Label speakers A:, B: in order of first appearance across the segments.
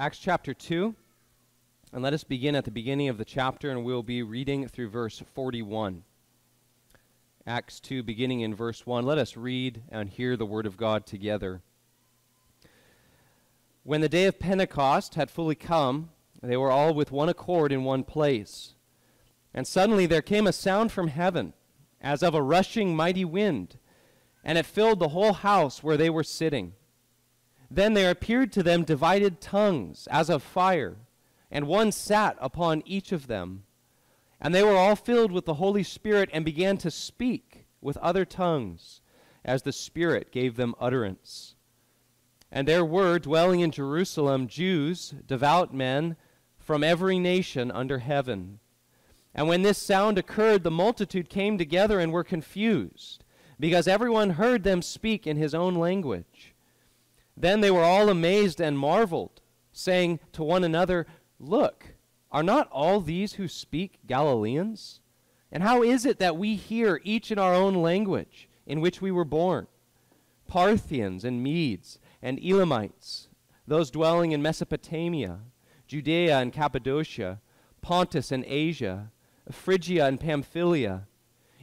A: Acts chapter 2. And let us begin at the beginning of the chapter, and we'll be reading through verse 41. Acts 2, beginning in verse 1. Let us read and hear the word of God together. When the day of Pentecost had fully come, they were all with one accord in one place. And suddenly there came a sound from heaven, as of a rushing mighty wind, and it filled the whole house where they were sitting. Then there appeared to them divided tongues as of fire, and one sat upon each of them. And they were all filled with the Holy Spirit and began to speak with other tongues as the Spirit gave them utterance. And there were dwelling in Jerusalem Jews, devout men from every nation under heaven. And when this sound occurred, the multitude came together and were confused, because everyone heard them speak in his own language. Then they were all amazed and marveled, saying to one another, Look, are not all these who speak Galileans? And how is it that we hear each in our own language in which we were born? Parthians and Medes and Elamites, those dwelling in Mesopotamia, Judea and Cappadocia, Pontus and Asia, Phrygia and Pamphylia,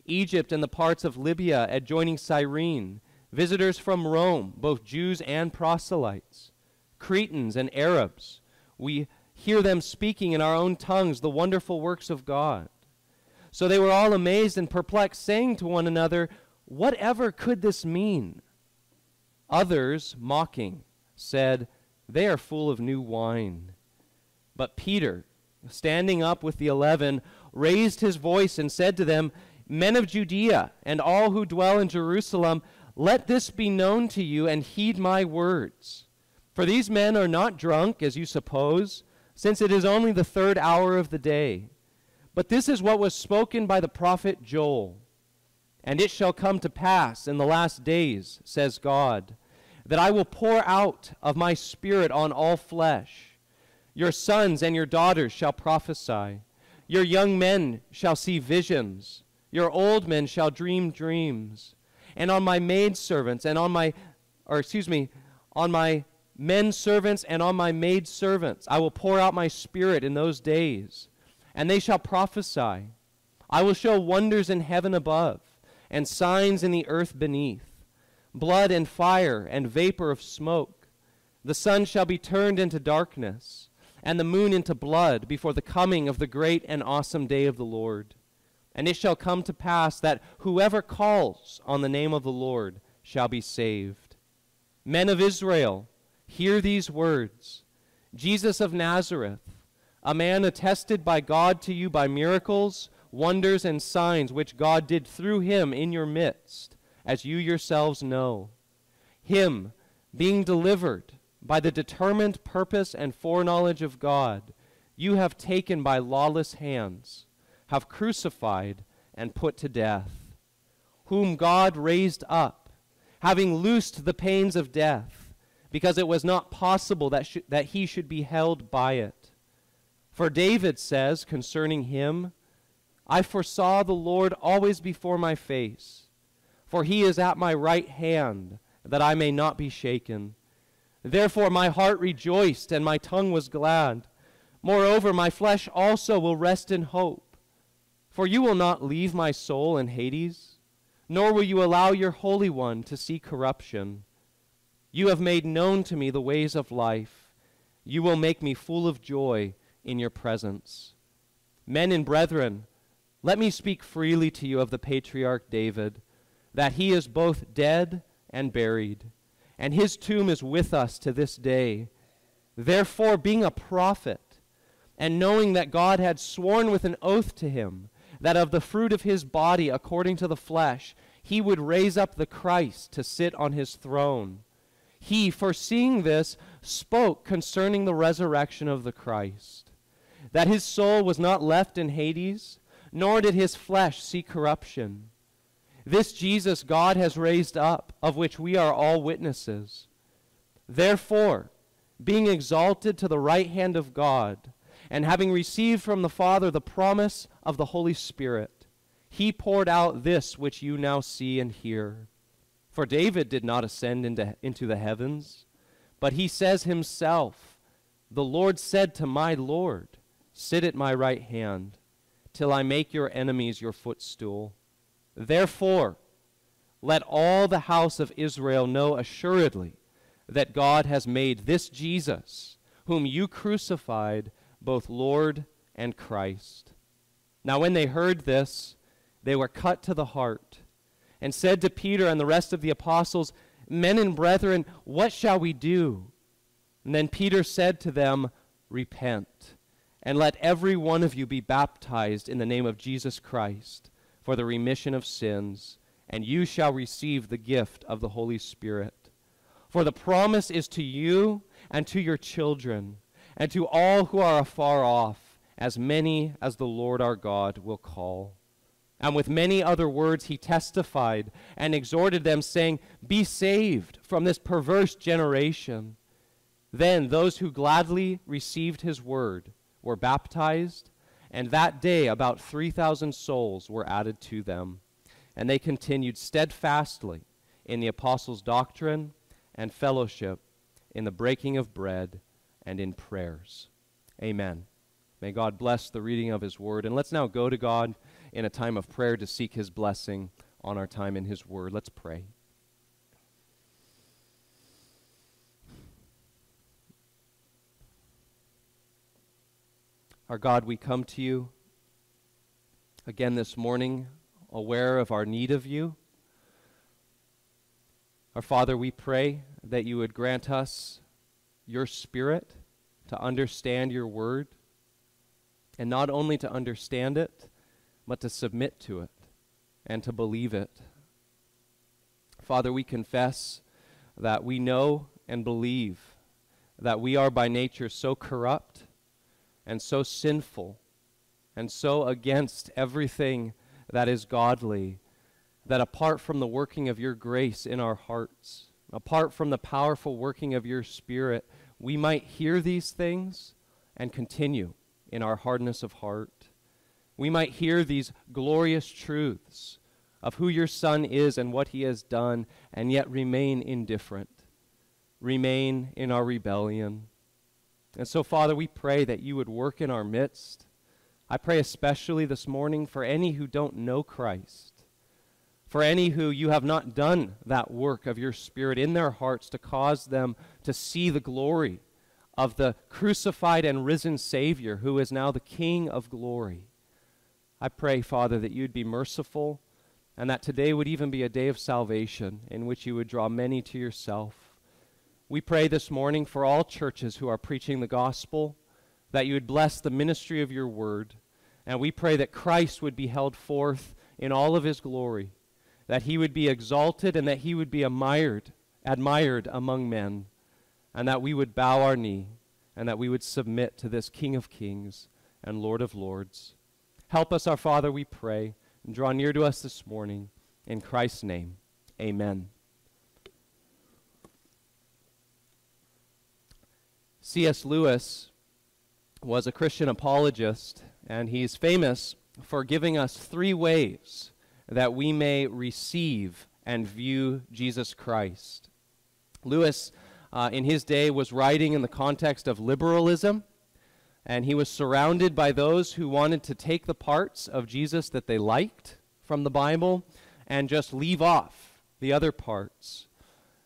A: Egypt and the parts of Libya adjoining Cyrene, visitors from Rome, both Jews and proselytes, Cretans and Arabs. We hear them speaking in our own tongues the wonderful works of God. So they were all amazed and perplexed, saying to one another, Whatever could this mean? Others, mocking, said, They are full of new wine. But Peter, standing up with the eleven, raised his voice and said to them, Men of Judea and all who dwell in Jerusalem, let this be known to you and heed my words. For these men are not drunk, as you suppose, since it is only the third hour of the day. But this is what was spoken by the prophet Joel. And it shall come to pass in the last days, says God, that I will pour out of my Spirit on all flesh. Your sons and your daughters shall prophesy. Your young men shall see visions. Your old men shall dream dreams. And on my maidservants and on my, or excuse me, on my men servants and on my maid servants I will pour out my spirit in those days, and they shall prophesy. I will show wonders in heaven above, and signs in the earth beneath blood and fire and vapor of smoke. The sun shall be turned into darkness, and the moon into blood before the coming of the great and awesome day of the Lord. And it shall come to pass that whoever calls on the name of the Lord shall be saved. Men of Israel, hear these words Jesus of Nazareth, a man attested by God to you by miracles, wonders, and signs which God did through him in your midst, as you yourselves know. Him, being delivered by the determined purpose and foreknowledge of God, you have taken by lawless hands have crucified and put to death, whom God raised up, having loosed the pains of death, because it was not possible that, sh- that he should be held by it. For David says concerning him, I foresaw the Lord always before my face, for he is at my right hand, that I may not be shaken. Therefore my heart rejoiced, and my tongue was glad. Moreover, my flesh also will rest in hope. For you will not leave my soul in Hades, nor will you allow your Holy One to see corruption. You have made known to me the ways of life. You will make me full of joy in your presence. Men and brethren, let me speak freely to you of the patriarch David, that he is both dead and buried, and his tomb is with us to this day. Therefore, being a prophet, and knowing that God had sworn with an oath to him, that of the fruit of his body, according to the flesh, he would raise up the Christ to sit on his throne. He, foreseeing this, spoke concerning the resurrection of the Christ, that his soul was not left in Hades, nor did his flesh see corruption. This Jesus God has raised up, of which we are all witnesses. Therefore, being exalted to the right hand of God, and having received from the Father the promise of the Holy Spirit, he poured out this which you now see and hear. For David did not ascend into, into the heavens, but he says himself, the Lord said to my Lord, Sit at my right hand, till I make your enemies your footstool. Therefore, let all the house of Israel know assuredly that God has made this Jesus, whom you crucified, both Lord and Christ. Now, when they heard this, they were cut to the heart and said to Peter and the rest of the apostles, Men and brethren, what shall we do? And then Peter said to them, Repent, and let every one of you be baptized in the name of Jesus Christ for the remission of sins, and you shall receive the gift of the Holy Spirit. For the promise is to you and to your children, and to all who are afar off, as many as the Lord our God will call. And with many other words he testified and exhorted them, saying, Be saved from this perverse generation. Then those who gladly received his word were baptized, and that day about 3,000 souls were added to them. And they continued steadfastly in the apostles' doctrine and fellowship, in the breaking of bread and in prayers. Amen. May God bless the reading of his word. And let's now go to God in a time of prayer to seek his blessing on our time in his word. Let's pray. Our God, we come to you again this morning, aware of our need of you. Our Father, we pray that you would grant us your Spirit to understand your word, and not only to understand it, but to submit to it and to believe it. Father, we confess that we know and believe that we are by nature so corrupt and so sinful and so against everything that is godly that apart from the working of your grace in our hearts, apart from the powerful working of your Spirit, we might hear these things and continue in our hardness of heart. We might hear these glorious truths of who your Son is and what he has done, and yet remain indifferent, remain in our rebellion, and so, Father, we pray that you would work in our midst. I pray especially this morning for any who don't know Christ, for any who you have not done that work of your Spirit in their hearts to cause them to see the glory of the crucified and risen Savior who is now the King of glory. I pray, Father, that you'd be merciful and that today would even be a day of salvation in which you would draw many to yourself. We pray this morning for all churches who are preaching the gospel that you would bless the ministry of your word. And we pray that Christ would be held forth in all of his glory, that he would be exalted and that he would be admired, admired among men, and that we would bow our knee and that we would submit to this King of kings and Lord of lords. Help us, our Father, we pray, and draw near to us this morning. In Christ's name, amen. C.S. Lewis was a Christian apologist, and he's famous for giving us three ways that we may receive and view Jesus Christ. Lewis, uh, in his day, was writing in the context of liberalism, and he was surrounded by those who wanted to take the parts of Jesus that they liked from the Bible and just leave off the other parts.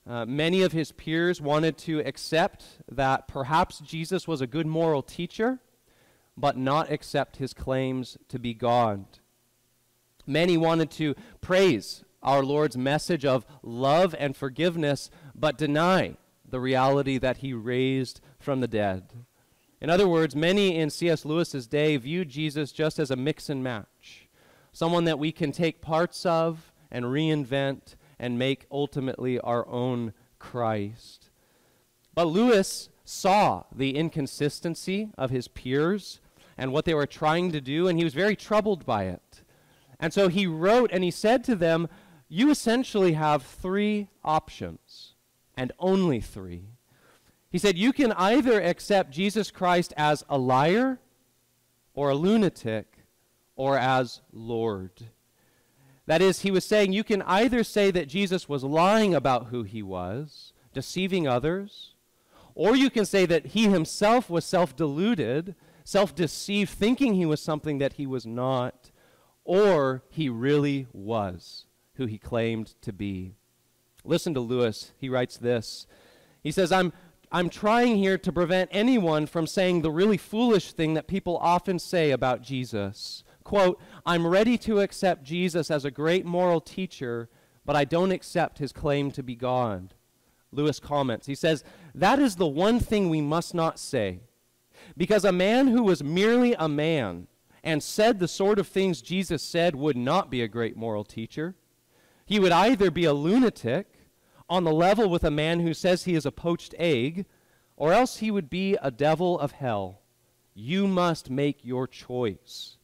A: Uh, many of his peers wanted to accept that perhaps Jesus was a good moral teacher, but not accept his claims to be God. Many wanted to praise our Lord's message of love and forgiveness, but deny the reality that he raised from the dead. In other words, many in C.S. Lewis's day viewed Jesus just as a mix and match, someone that we can take parts of and reinvent and make ultimately our own Christ. But Lewis saw the inconsistency of his peers and what they were trying to do, and he was very troubled by it. And so he wrote and he said to them, You essentially have three options, and only three. He said, You can either accept Jesus Christ as a liar, or a lunatic, or as Lord. That is, he was saying you can either say that Jesus was lying about who he was, deceiving others, Or you can say that he himself was self deluded, self deceived, thinking he was something that he was not. Or he really was who he claimed to be. Listen to Lewis. He writes this. He says, I'm, I'm trying here to prevent anyone from saying the really foolish thing that people often say about Jesus. Quote, I'm ready to accept Jesus as a great moral teacher, but I don't accept his claim to be God. Lewis comments. He says, That is the one thing we must not say. Because a man who was merely a man and said the sort of things Jesus said would not be a great moral teacher. He would either be a lunatic on the level with a man who says he is a poached egg, or else he would be a devil of hell. You must make your choice.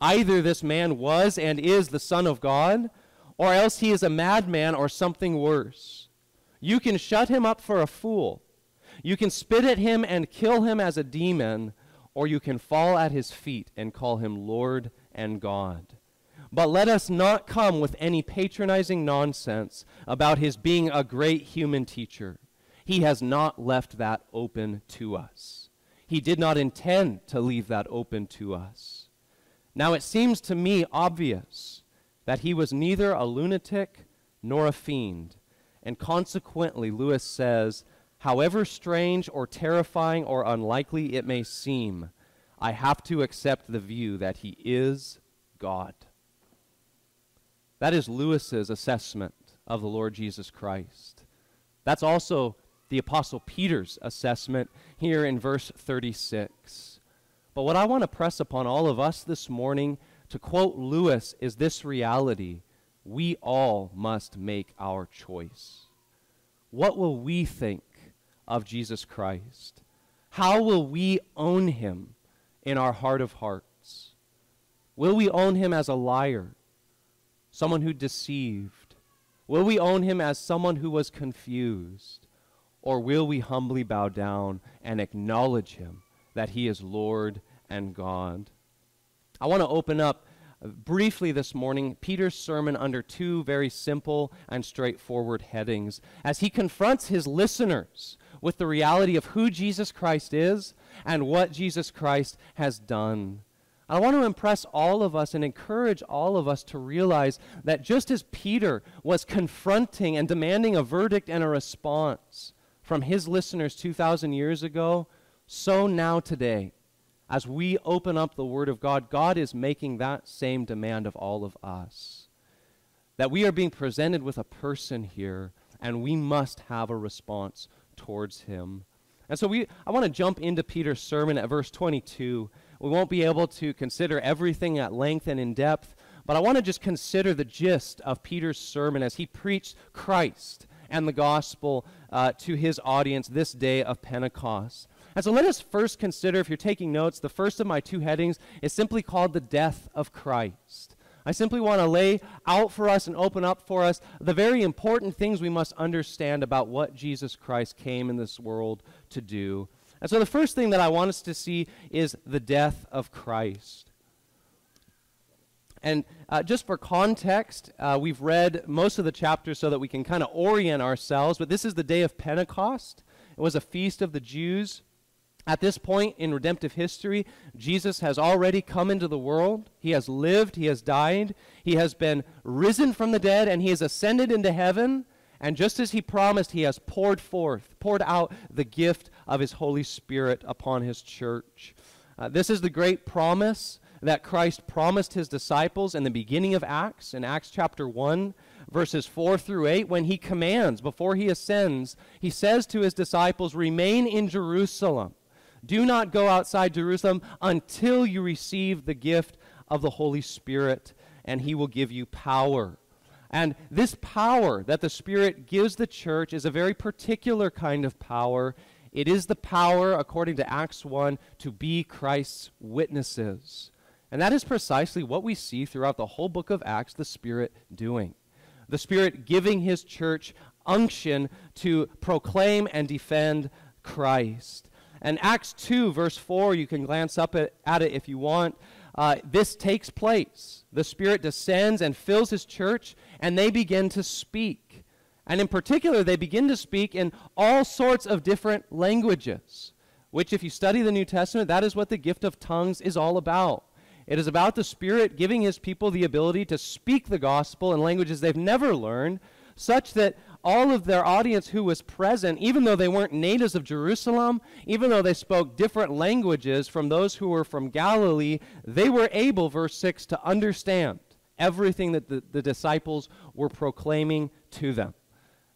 A: Either this man was and is the Son of God, or else he is a madman or something worse. You can shut him up for a fool. You can spit at him and kill him as a demon, or you can fall at his feet and call him Lord and God. But let us not come with any patronizing nonsense about his being a great human teacher. He has not left that open to us. He did not intend to leave that open to us. Now, it seems to me obvious that he was neither a lunatic nor a fiend and consequently, Lewis says, however strange or terrifying or unlikely it may seem, I have to accept the view that he is God. That is Lewis's assessment of the Lord Jesus Christ. That's also the Apostle Peter's assessment here in verse 36. But what I want to press upon all of us this morning, to quote Lewis, is this reality we all must make our choice. What will we think of Jesus Christ? How will we own him in our heart of hearts? Will we own him as a liar, someone who deceived? Will we own him as someone who was confused? Or will we humbly bow down and acknowledge him that he is Lord and God? I want to open up uh, briefly this morning Peter's sermon under two very simple and straightforward headings as he confronts his listeners with the reality of who Jesus Christ is and what Jesus Christ has done. I want to impress all of us and encourage all of us to realize that just as Peter was confronting and demanding a verdict and a response from his listeners 2,000 years ago, so now today as we open up the Word of God, God is making that same demand of all of us. That we are being presented with a person here, and we must have a response towards him. And so we, I want to jump into Peter's sermon at verse 22. We won't be able to consider everything at length and in depth, but I want to just consider the gist of Peter's sermon as he preached Christ and the gospel uh, to his audience this day of Pentecost. And so let us first consider, if you're taking notes, the first of my two headings is simply called the death of Christ. I simply want to lay out for us and open up for us the very important things we must understand about what Jesus Christ came in this world to do. And so the first thing that I want us to see is the death of Christ. And uh, just for context, uh, we've read most of the chapters so that we can kind of orient ourselves, but this is the day of Pentecost. It was a feast of the Jews. At this point in redemptive history, Jesus has already come into the world. He has lived, he has died, he has been risen from the dead, and he has ascended into heaven. And just as he promised, he has poured forth, poured out the gift of his Holy Spirit upon his church. Uh, this is the great promise that Christ promised his disciples in the beginning of Acts, in Acts chapter 1, verses 4 through 8, when he commands, before he ascends, he says to his disciples, Remain in Jerusalem do not go outside Jerusalem until you receive the gift of the Holy Spirit, and he will give you power. And this power that the Spirit gives the church is a very particular kind of power. It is the power, according to Acts 1, to be Christ's witnesses. And that is precisely what we see throughout the whole book of Acts the Spirit doing. The Spirit giving his church unction to proclaim and defend Christ. And Acts 2, verse 4, you can glance up at, at it if you want. Uh, this takes place. The Spirit descends and fills His church, and they begin to speak. And in particular, they begin to speak in all sorts of different languages, which, if you study the New Testament, that is what the gift of tongues is all about. It is about the Spirit giving His people the ability to speak the gospel in languages they've never learned, such that all of their audience who was present, even though they weren't natives of Jerusalem, even though they spoke different languages from those who were from Galilee, they were able, verse 6, to understand everything that the, the disciples were proclaiming to them.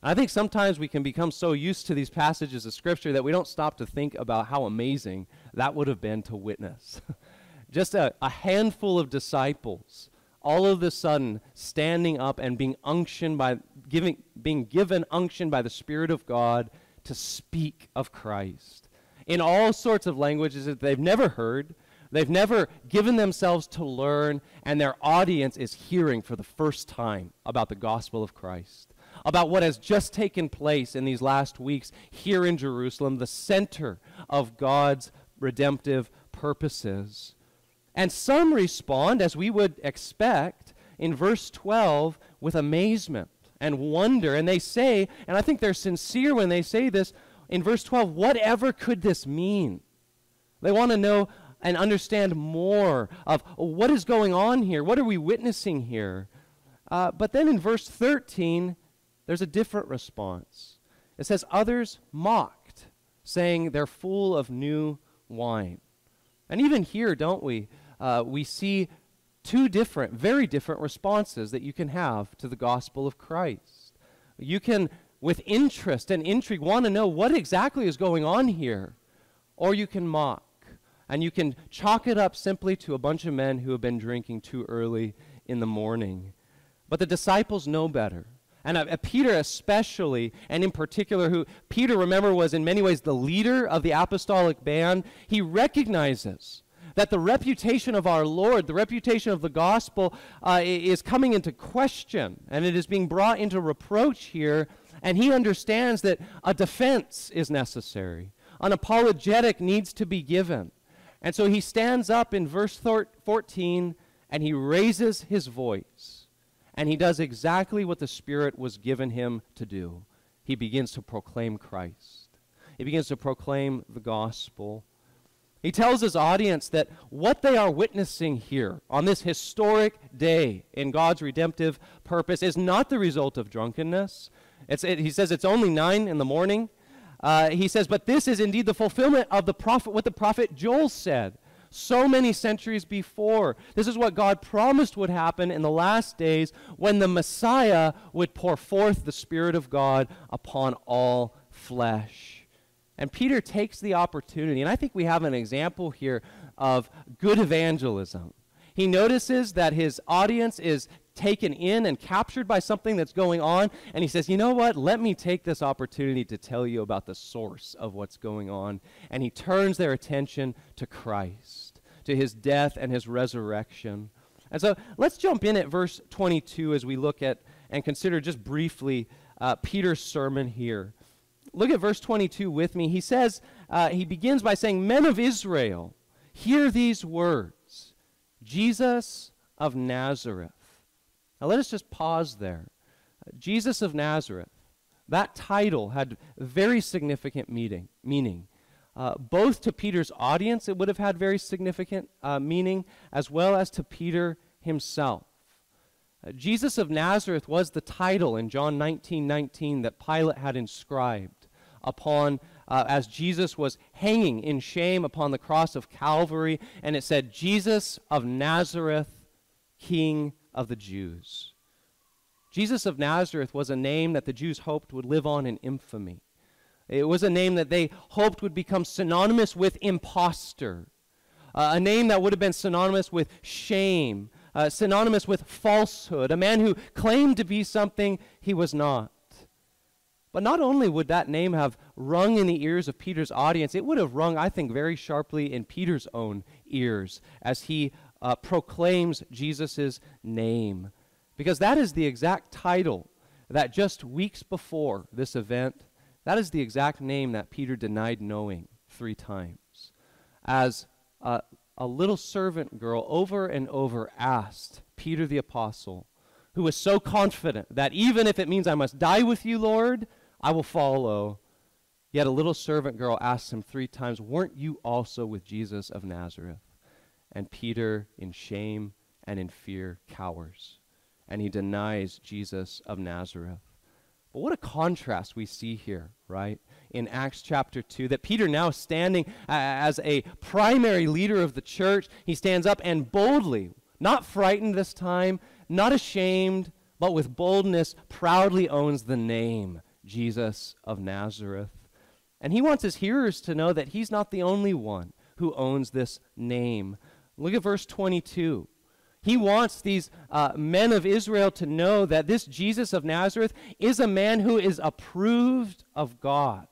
A: I think sometimes we can become so used to these passages of Scripture that we don't stop to think about how amazing that would have been to witness. Just a, a handful of disciples all of a sudden standing up and being unctioned by giving being given unction by the spirit of god to speak of christ in all sorts of languages that they've never heard they've never given themselves to learn and their audience is hearing for the first time about the gospel of christ about what has just taken place in these last weeks here in Jerusalem, the center of God's redemptive purposes. And some respond, as we would expect, in verse 12 with amazement and wonder. And they say, and I think they're sincere when they say this, in verse 12, whatever could this mean? They want to know and understand more of what is going on here. What are we witnessing here? Uh, but then in verse 13, there's a different response. It says, Others mocked, saying they're full of new wine. And even here, don't we? Uh, we see two different, very different responses that you can have to the gospel of Christ. You can, with interest and intrigue, want to know what exactly is going on here, or you can mock. And you can chalk it up simply to a bunch of men who have been drinking too early in the morning. But the disciples know better. And uh, Peter, especially, and in particular, who Peter, remember, was in many ways the leader of the apostolic band, he recognizes that the reputation of our Lord, the reputation of the gospel, uh, is coming into question and it is being brought into reproach here. And he understands that a defense is necessary, an apologetic needs to be given. And so he stands up in verse 14 and he raises his voice and he does exactly what the Spirit was given him to do. He begins to proclaim Christ, he begins to proclaim the gospel. He tells his audience that what they are witnessing here on this historic day in God's redemptive purpose is not the result of drunkenness. It, he says it's only nine in the morning. Uh, he says, but this is indeed the fulfillment of the prophet, what the prophet Joel said so many centuries before. This is what God promised would happen in the last days when the Messiah would pour forth the Spirit of God upon all flesh. And Peter takes the opportunity, and I think we have an example here of good evangelism. He notices that his audience is taken in and captured by something that's going on. And he says, You know what? Let me take this opportunity to tell you about the source of what's going on. And he turns their attention to Christ, to his death and his resurrection. And so let's jump in at verse 22 as we look at and consider just briefly uh, Peter's sermon here. Look at verse 22 with me. He says, uh, he begins by saying, Men of Israel, hear these words Jesus of Nazareth now let us just pause there. Jesus of Nazareth, that title had very significant meaning. meaning. Uh, both to Peter's audience, it would have had very significant uh, meaning, as well as to Peter himself. Uh, Jesus of Nazareth was the title in John 19 19 that Pilate had inscribed upon uh, as Jesus was hanging in shame upon the cross of Calvary, and it said, Jesus of Nazareth, King of the Jews. Jesus of Nazareth was a name that the Jews hoped would live on in infamy. It was a name that they hoped would become synonymous with impostor, uh, a name that would have been synonymous with shame, uh, synonymous with falsehood, a man who claimed to be something he was not. But not only would that name have rung in the ears of Peter's audience, it would have rung, I think, very sharply in Peter's own ears as he uh, proclaims Jesus' name. Because that is the exact title that just weeks before this event, that is the exact name that Peter denied knowing three times. As a little servant girl over and over asked Peter the apostle, who was so confident that even if it means I must die with you, Lord, I will follow. Yet a little servant girl asked him three times, Weren't you also with Jesus of Nazareth? And Peter, in shame and in fear, cowers, and he denies Jesus of Nazareth. But what a contrast we see here, right? In Acts chapter 2, that Peter, now standing as a primary leader of the church, he stands up and boldly, not frightened this time, not ashamed, but with boldness, proudly owns the name Jesus of Nazareth. And he wants his hearers to know that he's not the only one who owns this name. Look at verse 22. He wants these uh, men of Israel to know that this Jesus of Nazareth is a man who is approved of God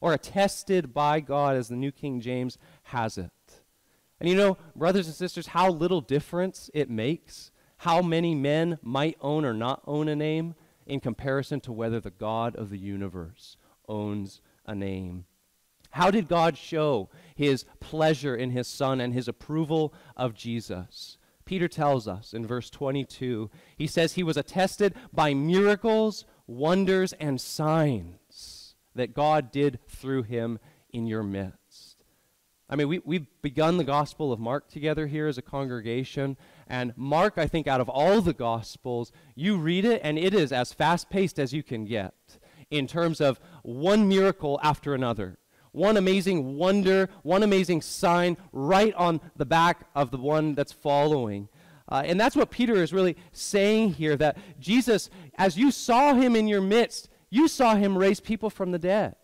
A: or attested by God, as the New King James has it. And you know, brothers and sisters, how little difference it makes how many men might own or not own a name in comparison to whether the God of the universe owns a name. How did God show his pleasure in his Son and his approval of Jesus? Peter tells us in verse 22, he says he was attested by miracles, wonders, and signs that God did through him in your midst. I mean, we, we've begun the Gospel of Mark together here as a congregation. And Mark, I think, out of all the Gospels, you read it and it is as fast paced as you can get in terms of one miracle after another one amazing wonder, one amazing sign right on the back of the one that's following. Uh, and that's what Peter is really saying here that Jesus, as you saw him in your midst, you saw him raise people from the dead.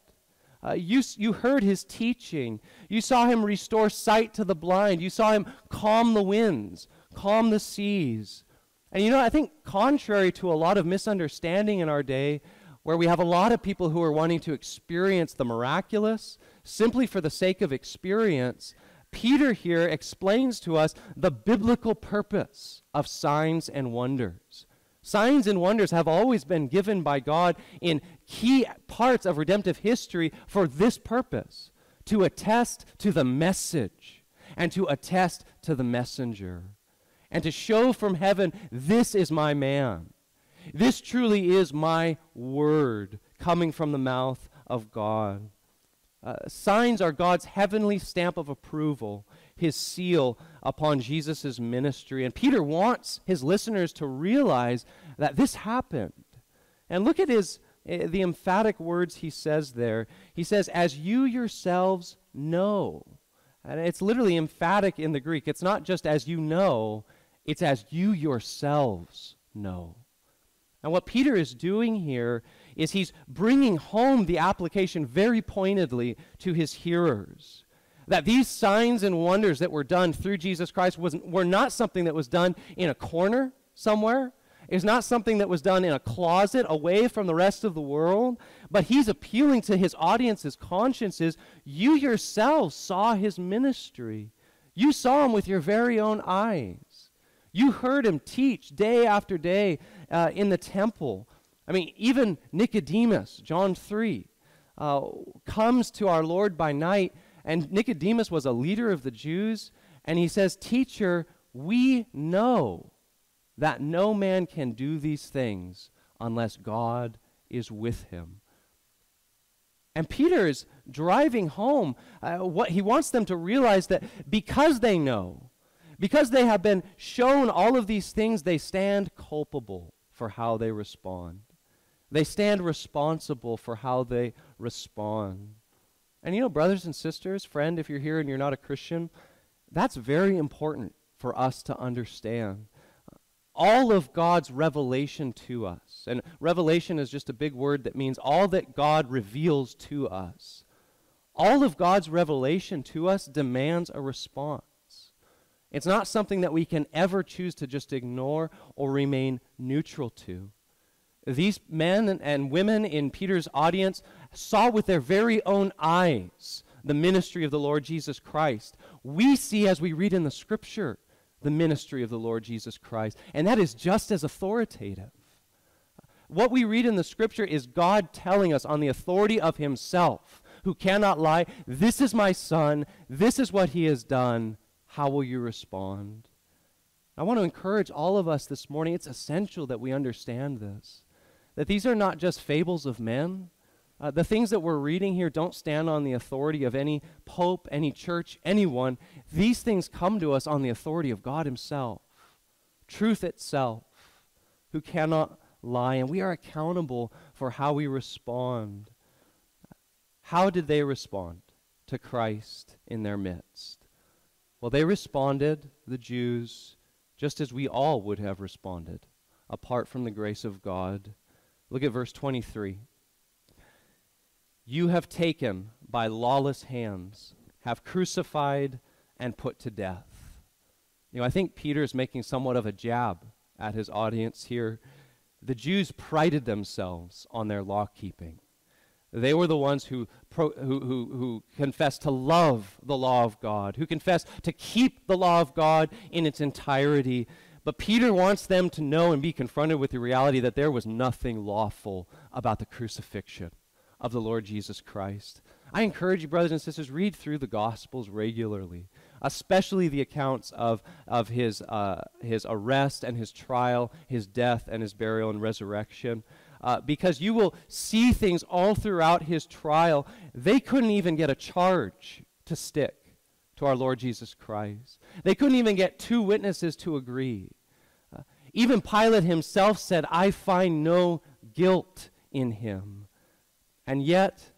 A: Uh, you, you heard his teaching. You saw him restore sight to the blind. You saw him calm the winds, calm the seas. And you know, I think contrary to a lot of misunderstanding in our day, where we have a lot of people who are wanting to experience the miraculous simply for the sake of experience, Peter here explains to us the biblical purpose of signs and wonders. Signs and wonders have always been given by God in key parts of redemptive history for this purpose to attest to the message and to attest to the messenger and to show from heaven, this is my man. This truly is my word coming from the mouth of God. Uh, signs are God's heavenly stamp of approval, his seal upon Jesus' ministry. And Peter wants his listeners to realize that this happened. And look at his uh, the emphatic words he says there. He says, As you yourselves know. And it's literally emphatic in the Greek. It's not just as you know, it's as you yourselves know. And what Peter is doing here is he's bringing home the application very pointedly to his hearers. That these signs and wonders that were done through Jesus Christ was, were not something that was done in a corner somewhere. It's not something that was done in a closet away from the rest of the world, but he's appealing to his audience's consciences. You yourselves saw his ministry. You saw him with your very own eyes. You heard him teach day after day uh, in the temple. I mean, even Nicodemus, John 3, uh, comes to our Lord by night, and Nicodemus was a leader of the Jews, and he says, Teacher, we know that no man can do these things unless God is with him. And Peter is driving home uh, what he wants them to realize that because they know, because they have been shown all of these things, they stand culpable for how they respond. They stand responsible for how they respond. And you know, brothers and sisters, friend, if you're here and you're not a Christian, that's very important for us to understand. All of God's revelation to us, and revelation is just a big word that means all that God reveals to us. All of God's revelation to us demands a response. It's not something that we can ever choose to just ignore or remain neutral to. These men and women in Peter's audience saw with their very own eyes the ministry of the Lord Jesus Christ. We see, as we read in the scripture, the ministry of the Lord Jesus Christ, and that is just as authoritative. What we read in the scripture is God telling us on the authority of Himself, who cannot lie, This is my Son, this is what He has done how will you respond? I want to encourage all of us this morning. It's essential that we understand this. That these are not just fables of men. Uh, the things that we're reading here don't stand on the authority of any pope, any church, anyone. These things come to us on the authority of God Himself, truth itself, who cannot lie. And we are accountable for how we respond. How did they respond to Christ in their midst? Well, they responded, the Jews, just as we all would have responded, apart from the grace of God. Look at verse 23. You have taken by lawless hands, have crucified and put to death. You know, I think Peter is making somewhat of a jab at his audience here. The Jews prided themselves on their law keeping. They were the ones who, pro, who, who, who confessed to love the law of God, who confessed to keep the law of God in its entirety. But Peter wants them to know and be confronted with the reality that there was nothing lawful about the crucifixion of the Lord Jesus Christ. I encourage you, brothers and sisters, read through the Gospels regularly, especially the accounts of, of his, uh, his arrest and his trial, his death and his burial and resurrection uh, because you will see things all throughout his trial. They couldn't even get a charge to stick to our Lord Jesus Christ, they couldn't even get two witnesses to agree. Uh, even Pilate himself said, I find no guilt in him. And yet,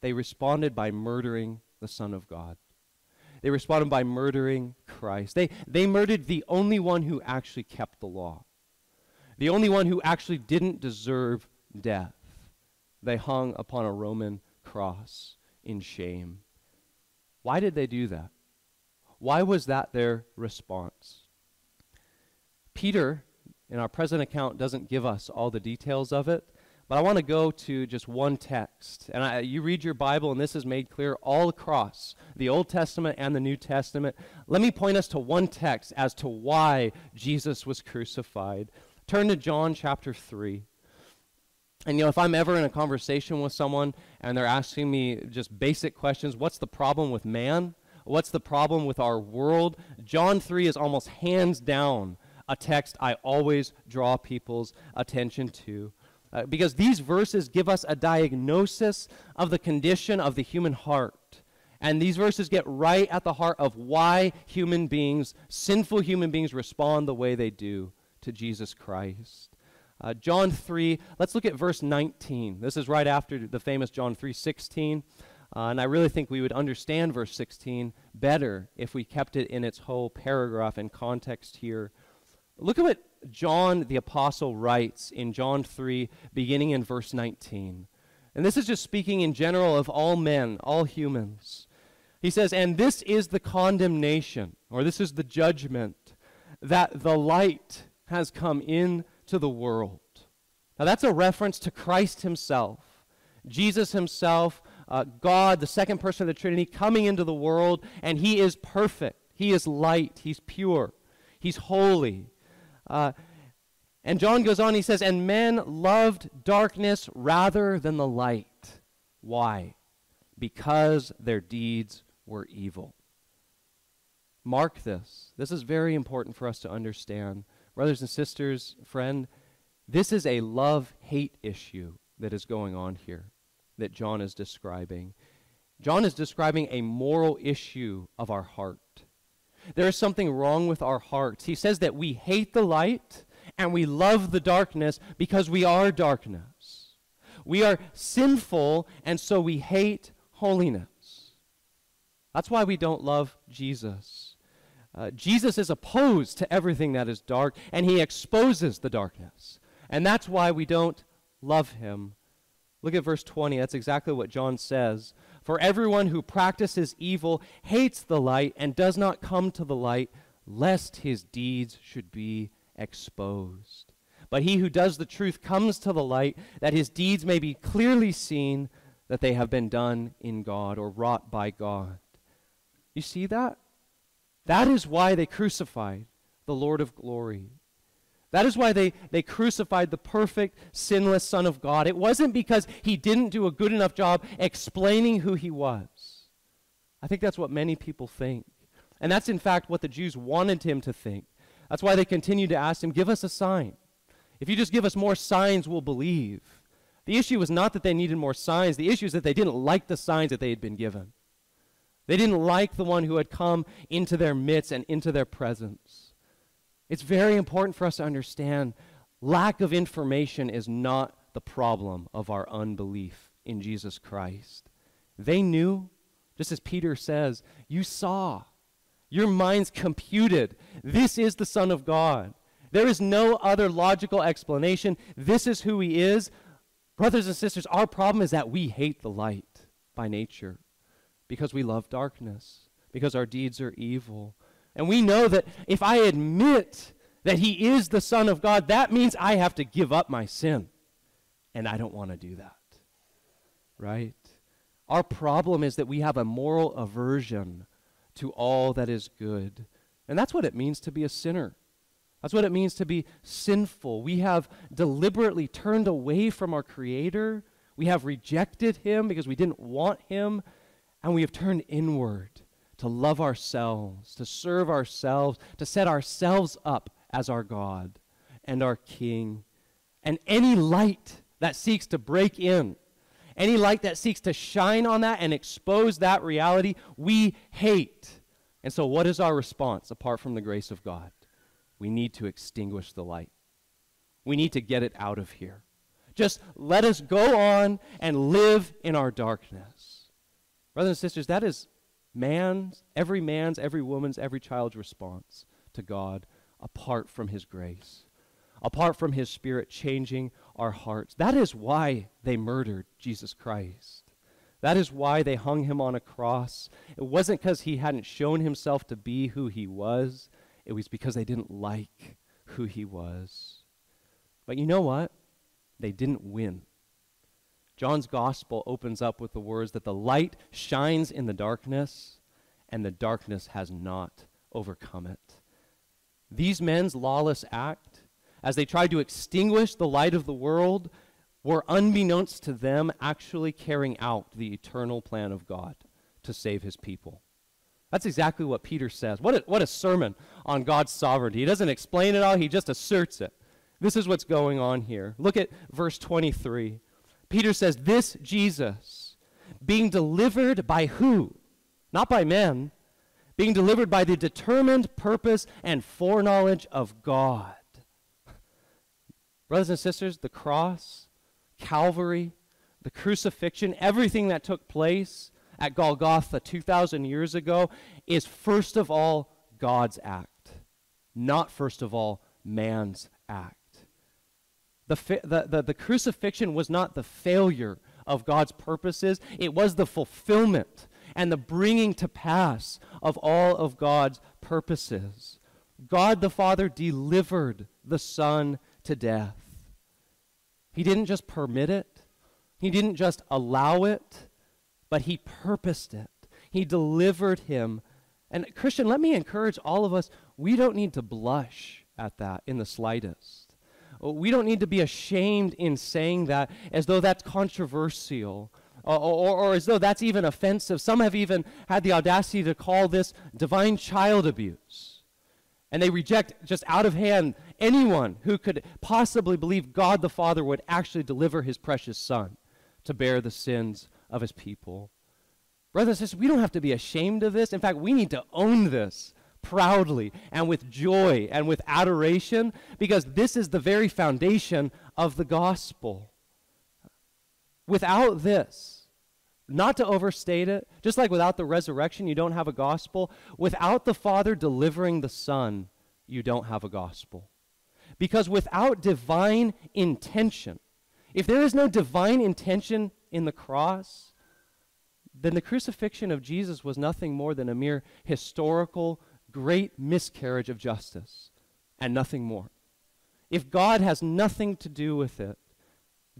A: they responded by murdering the Son of God. They responded by murdering Christ. They, they murdered the only one who actually kept the law the only one who actually didn't deserve death. They hung upon a Roman cross in shame. Why did they do that? Why was that their response? Peter, in our present account, doesn't give us all the details of it, but I want to go to just one text. And I, you read your Bible, and this is made clear all across the Old Testament and the New Testament. Let me point us to one text as to why Jesus was crucified. Turn to John chapter 3. And you know, if I'm ever in a conversation with someone and they're asking me just basic questions, what's the problem with man? What's the problem with our world? John 3 is almost hands down a text I always draw people's attention to. Uh, because these verses give us a diagnosis of the condition of the human heart. And these verses get right at the heart of why human beings, sinful human beings, respond the way they do to Jesus Christ. Uh, John 3, let's look at verse 19. This is right after the famous John 3 16. Uh, and I really think we would understand verse 16 better if we kept it in its whole paragraph and context here. Look at what John the Apostle writes in John 3, beginning in verse 19. And this is just speaking in general of all men, all humans. He says, And this is the condemnation, or this is the judgment, that the light has come into the world. Now, that's a reference to Christ himself, Jesus himself, uh, God, the second person of the Trinity, coming into the world, and he is perfect. He is light. He's pure. He's holy. Uh, and John goes on, he says, And men loved darkness rather than the light. Why? Because their deeds were evil. Mark this. This is very important for us to understand. Brothers and sisters, friend, this is a love hate issue that is going on here that John is describing. John is describing a moral issue of our heart. There is something wrong with our hearts. He says that we hate the light and we love the darkness because we are darkness. We are sinful and so we hate holiness. That's why we don't love Jesus. Uh, Jesus is opposed to everything that is dark, and he exposes the darkness. And that's why we don't love him. Look at verse 20. That's exactly what John says. For everyone who practices evil hates the light and does not come to the light, lest his deeds should be exposed. But he who does the truth comes to the light, that his deeds may be clearly seen that they have been done in God or wrought by God. You see that? That is why they crucified the Lord of glory. That is why they, they crucified the perfect, sinless Son of God. It wasn't because he didn't do a good enough job explaining who he was. I think that's what many people think. And that's, in fact, what the Jews wanted him to think. That's why they continued to ask him, Give us a sign. If you just give us more signs, we'll believe. The issue was not that they needed more signs, the issue is that they didn't like the signs that they had been given. They didn't like the one who had come into their midst and into their presence. It's very important for us to understand lack of information is not the problem of our unbelief in Jesus Christ. They knew, just as Peter says, you saw. Your minds computed. This is the Son of God. There is no other logical explanation. This is who he is. Brothers and sisters, our problem is that we hate the light by nature because we love darkness, because our deeds are evil. And we know that if I admit that he is the Son of God, that means I have to give up my sin. And I don't want to do that. Right? Our problem is that we have a moral aversion to all that is good. And that's what it means to be a sinner. That's what it means to be sinful. We have deliberately turned away from our Creator. We have rejected Him because we didn't want Him. And we have turned inward to love ourselves, to serve ourselves, to set ourselves up as our God and our King. And any light that seeks to break in, any light that seeks to shine on that and expose that reality, we hate. And so, what is our response apart from the grace of God? We need to extinguish the light. We need to get it out of here. Just let us go on and live in our darkness. Brothers and sisters, that is man's, every man's, every woman's, every child's response to God apart from his grace, apart from his spirit changing our hearts. That is why they murdered Jesus Christ. That is why they hung him on a cross. It wasn't because he hadn't shown himself to be who he was, it was because they didn't like who he was. But you know what? They didn't win. John's gospel opens up with the words that the light shines in the darkness, and the darkness has not overcome it. These men's lawless act, as they tried to extinguish the light of the world, were unbeknownst to them actually carrying out the eternal plan of God to save his people. That's exactly what Peter says. What a, what a sermon on God's sovereignty. He doesn't explain it all, he just asserts it. This is what's going on here. Look at verse 23. Peter says, This Jesus, being delivered by who? Not by men, being delivered by the determined purpose and foreknowledge of God. Brothers and sisters, the cross, Calvary, the crucifixion, everything that took place at Golgotha 2,000 years ago is first of all God's act, not first of all man's act. The, the, the, the crucifixion was not the failure of God's purposes, it was the fulfillment and the bringing to pass of all of God's purposes. God the Father delivered the Son to death. He didn't just permit it, He didn't just allow it, but He purposed it. He delivered him. And, Christian, let me encourage all of us we don't need to blush at that in the slightest. Oh, we don't need to be ashamed in saying that as though that's controversial or, or, or, as though that's even offensive. Some have even had the audacity to call this divine child abuse. And they reject just out of hand anyone who could possibly believe God the Father would actually deliver his precious Son to bear the sins of his people. Brothers and sisters, we don't have to be ashamed of this. In fact, we need to own this proudly and with joy and with adoration because this is the very foundation of the gospel. Without this, not to overstate it, just like without the resurrection, you don't have a gospel, without the Father delivering the Son, you don't have a gospel. Because without divine intention, if there is no divine intention in the cross, then the crucifixion of Jesus was nothing more than a mere historical, great miscarriage of justice and nothing more. If God has nothing to do with it,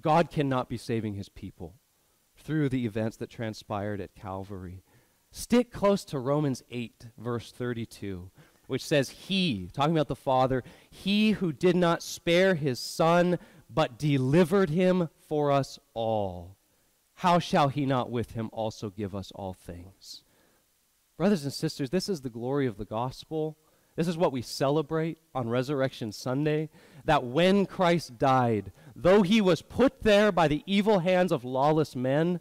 A: God cannot be saving his people through the events that transpired at Calvary. Stick close to Romans 8, verse 32, which says, He, talking about the Father, He who did not spare his Son, but delivered him for us all, how shall he not with him also give us all things? Brothers and sisters, this is the glory of the gospel. This is what we celebrate on Resurrection Sunday that when Christ died, though he was put there by the evil hands of lawless men,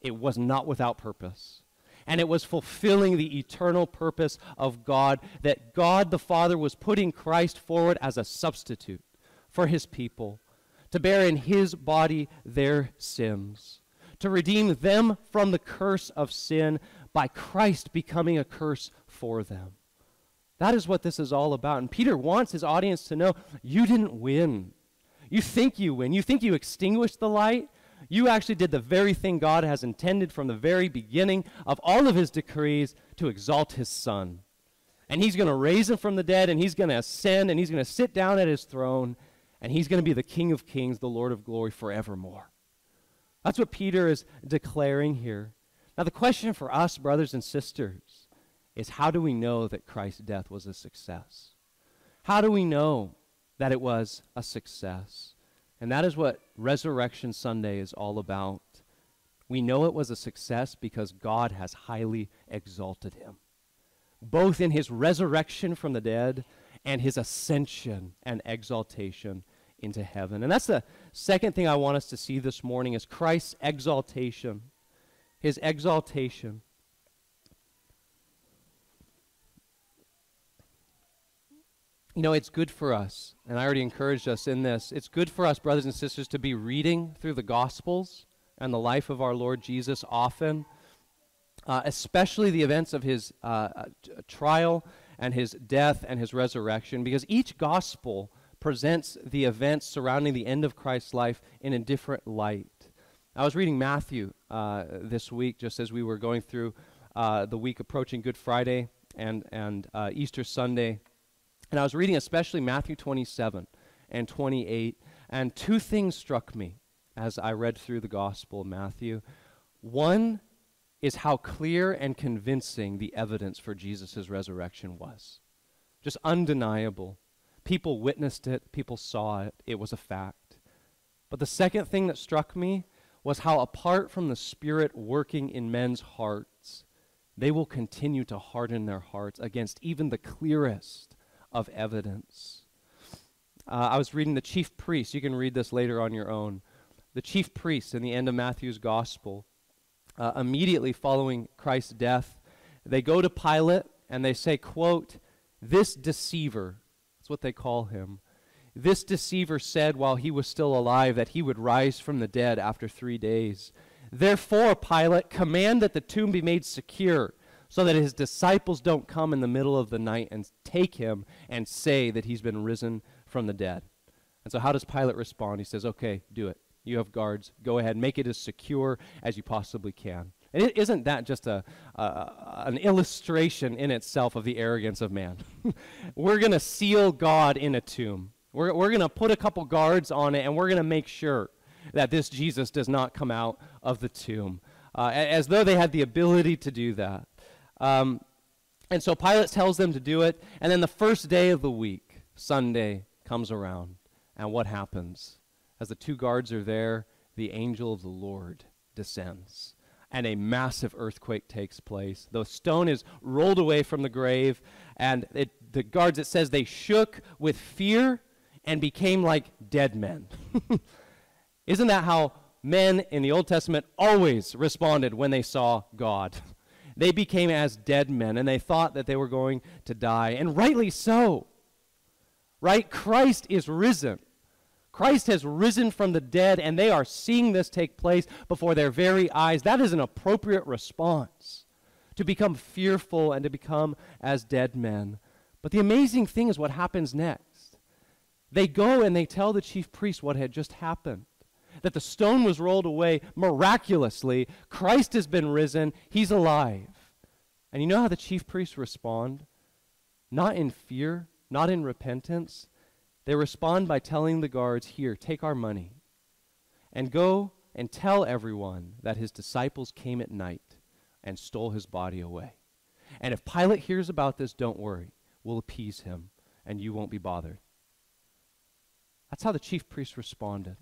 A: it was not without purpose. And it was fulfilling the eternal purpose of God, that God the Father was putting Christ forward as a substitute for his people, to bear in his body their sins, to redeem them from the curse of sin by Christ becoming a curse for them. That is what this is all about. And Peter wants his audience to know you didn't win. You think you win. You think you extinguished the light. You actually did the very thing God has intended from the very beginning of all of his decrees to exalt his son. And he's going to raise him from the dead, and he's going to ascend, and he's going to sit down at his throne, and he's going to be the King of kings, the Lord of glory forevermore. That's what Peter is declaring here. Now, the question for us, brothers and sisters, is how do we know that Christ's death was a success? How do we know that it was a success? And that is what Resurrection Sunday is all about. We know it was a success because God has highly exalted him, both in his resurrection from the dead and his ascension and exaltation into heaven. And that's the second thing I want us to see this morning is Christ's exaltation. His exaltation. You know, it's good for us, and I already encouraged us in this. It's good for us, brothers and sisters, to be reading through the Gospels and the life of our Lord Jesus often, uh, especially the events of his uh, uh trial and his death and his resurrection, because each Gospel presents the events surrounding the end of Christ's life in a different light. I was reading Matthew uh, this week, just as we were going through uh, the week approaching Good Friday and, and uh, Easter Sunday. And I was reading especially Matthew 27 and 28, and two things struck me as I read through the Gospel of Matthew. One is how clear and convincing the evidence for Jesus' resurrection was. Just undeniable. People witnessed it, people saw it, it was a fact. But the second thing that struck me was how, apart from the Spirit working in men's hearts, they will continue to harden their hearts against even the clearest of evidence. Uh, I was reading the chief priest. You can read this later on your own. The chief priest in the end of Matthew's gospel, uh, immediately following Christ's death, they go to Pilate and they say, quote, this deceiver, that's what they call him, this deceiver said while he was still alive that he would rise from the dead after three days. Therefore, Pilate, command that the tomb be made secure so that his disciples don't come in the middle of the night and take him and say that he's been risen from the dead. And so, how does Pilate respond? He says, Okay, do it. You have guards. Go ahead. Make it as secure as you possibly can. And isn't that just a, an illustration in itself of the arrogance of man? we're going to seal God in a tomb. We're, we're going to put a couple guards on it, and we're going to make sure that this Jesus does not come out of the tomb. Uh, as though they had the ability to do that. Um, and so Pilate tells them to do it. And then the first day of the week, Sunday, comes around. And what happens? As the two guards are there, the angel of the Lord descends. And a massive earthquake takes place. The stone is rolled away from the grave. And it, the guards, it says, they shook with fear and became like dead men. Isn't that how men in the Old Testament always responded when they saw God? they became as dead men and they thought that they were going to die. And rightly so. Right? Christ is risen. Christ has risen from the dead and they are seeing this take place before their very eyes. That is an appropriate response to become fearful and to become as dead men. But the amazing thing is what happens next. They go and they tell the chief priest what had just happened that the stone was rolled away miraculously. Christ has been risen. He's alive. And you know how the chief priests respond? Not in fear, not in repentance. They respond by telling the guards, Here, take our money, and go and tell everyone that his disciples came at night and stole his body away. And if Pilate hears about this, don't worry. We'll appease him, and you won't be bothered. That's how the chief priests responded